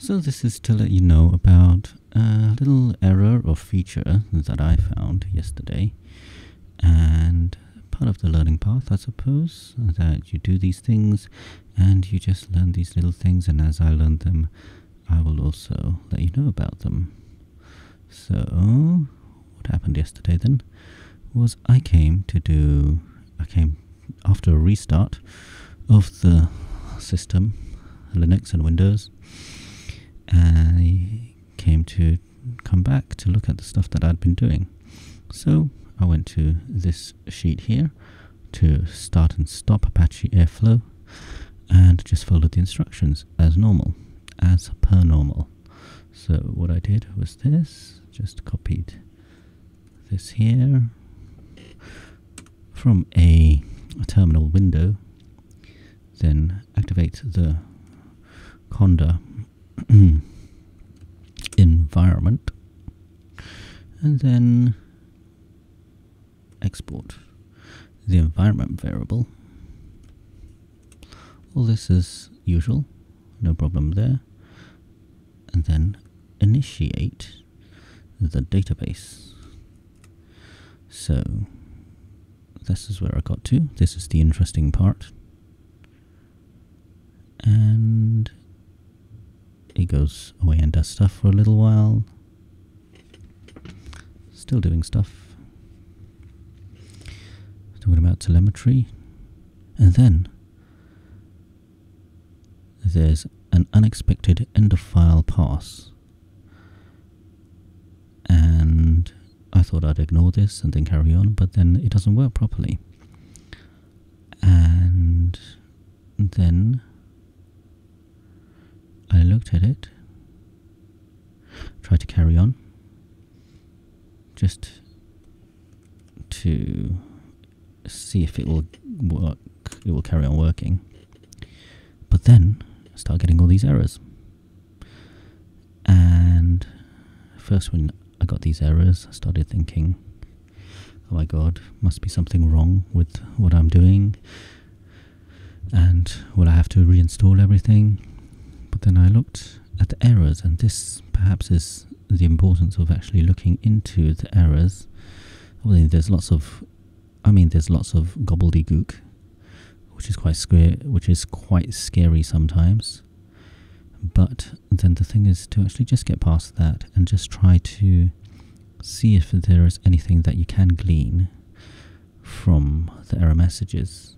So this is to let you know about a little error or feature that I found yesterday. And part of the learning path, I suppose, that you do these things and you just learn these little things and as I learn them, I will also let you know about them. So, what happened yesterday then was I came to do, I came after a restart of the system, Linux and Windows, I came to come back to look at the stuff that I'd been doing. So I went to this sheet here to start and stop Apache Airflow and just followed the instructions as normal, as per normal. So what I did was this, just copied this here from a, a terminal window, then activate the conda environment and then export. The environment variable. All this is usual. No problem there. And then initiate the database. So this is where I got to. This is the interesting part. And he goes away and does stuff for a little while. Still doing stuff. Talking about telemetry. And then there's an unexpected end of file pass. And I thought I'd ignore this and then carry on, but then it doesn't work properly. And then looked at it, tried to carry on, just to see if it will work, it will carry on working. But then I start getting all these errors. And first when I got these errors, I started thinking, oh my god, must be something wrong with what I'm doing. And will I have to reinstall everything? Then I looked at the errors, and this perhaps is the importance of actually looking into the errors. Obviously, there's lots of, I mean, there's lots of gobbledygook, which is quite scary, which is quite scary sometimes. But then the thing is to actually just get past that and just try to see if there is anything that you can glean from the error messages.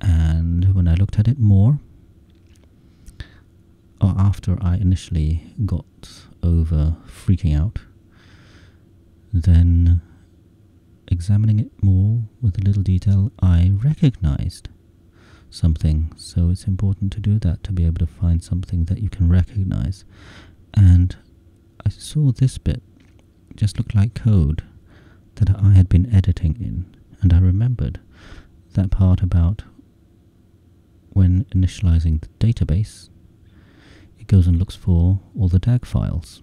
And when I looked at it more, after I initially got over freaking out, then examining it more with a little detail, I recognized something. So it's important to do that to be able to find something that you can recognize. And I saw this bit just looked like code that I had been editing in, and I remembered that part about when initializing the database goes and looks for all the DAG files.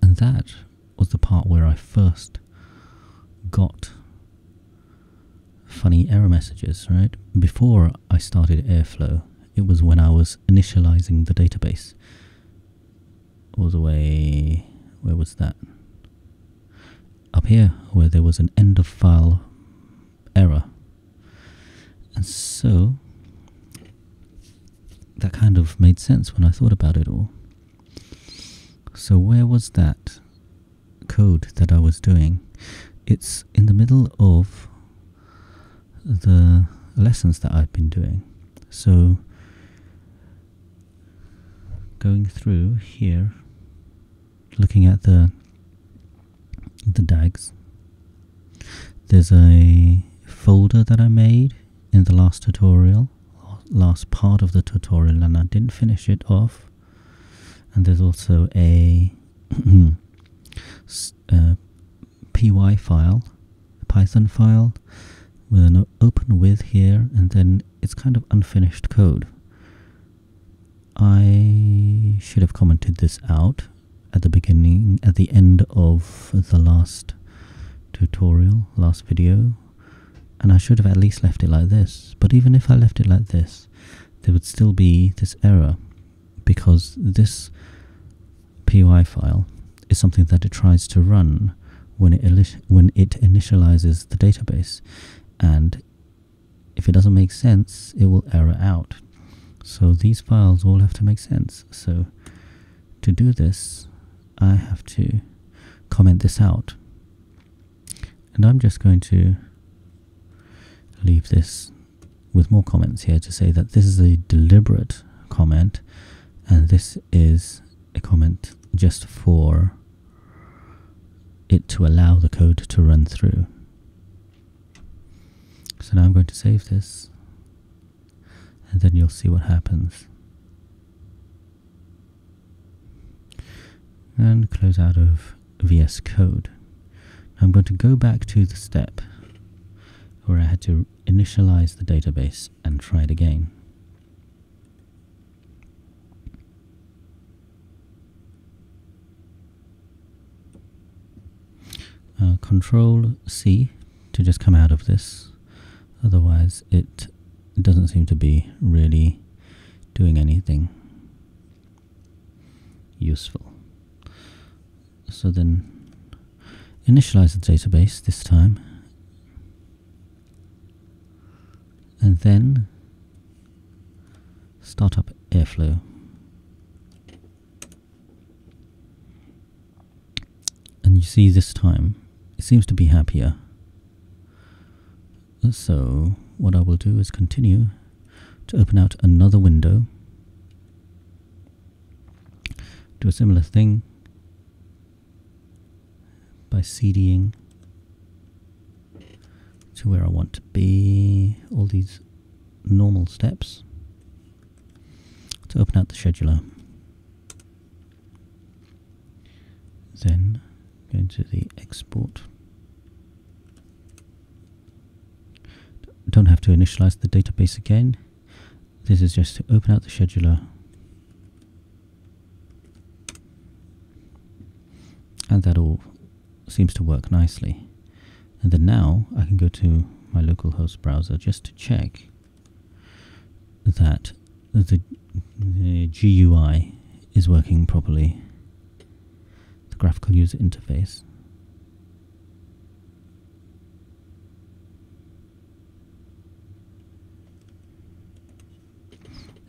And that was the part where I first got funny error messages, right? Before I started Airflow, it was when I was initializing the database. All the way, where was that? Up here, where there was an end of file error. And so, that kind of made sense when I thought about it all. So, where was that code that I was doing? It's in the middle of the lessons that I've been doing. So, going through here, looking at the the DAGs, there's a folder that I made in the last tutorial last part of the tutorial and I didn't finish it off. And there's also a, a uh, py file a python file with an open with here and then it's kind of unfinished code. I should have commented this out at the beginning at the end of the last tutorial last video and I should have at least left it like this. But even if I left it like this, there would still be this error because this py file is something that it tries to run when it when it initializes the database, and if it doesn't make sense, it will error out. So these files all have to make sense. So to do this, I have to comment this out. And I'm just going to leave this with more comments here to say that this is a deliberate comment and this is a comment just for it to allow the code to run through. So now I'm going to save this and then you'll see what happens. And close out of VS Code. Now I'm going to go back to the step where I had to initialize the database and try it again. Uh, control C to just come out of this. Otherwise it doesn't seem to be really doing anything useful. So then initialize the database this time and then start up airflow. And you see this time it seems to be happier. So what I will do is continue to open out another window, do a similar thing by CDing to where I want to be, all these normal steps to open out the scheduler. Then go into the export don't have to initialize the database again. This is just to open out the scheduler and that all seems to work nicely. And then now I can go to my localhost browser just to check that the, the GUI is working properly, the graphical user interface.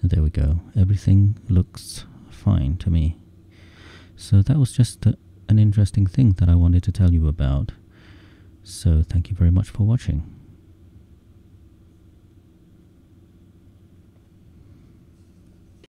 And There we go. Everything looks fine to me. So that was just a, an interesting thing that I wanted to tell you about. So thank you very much for watching.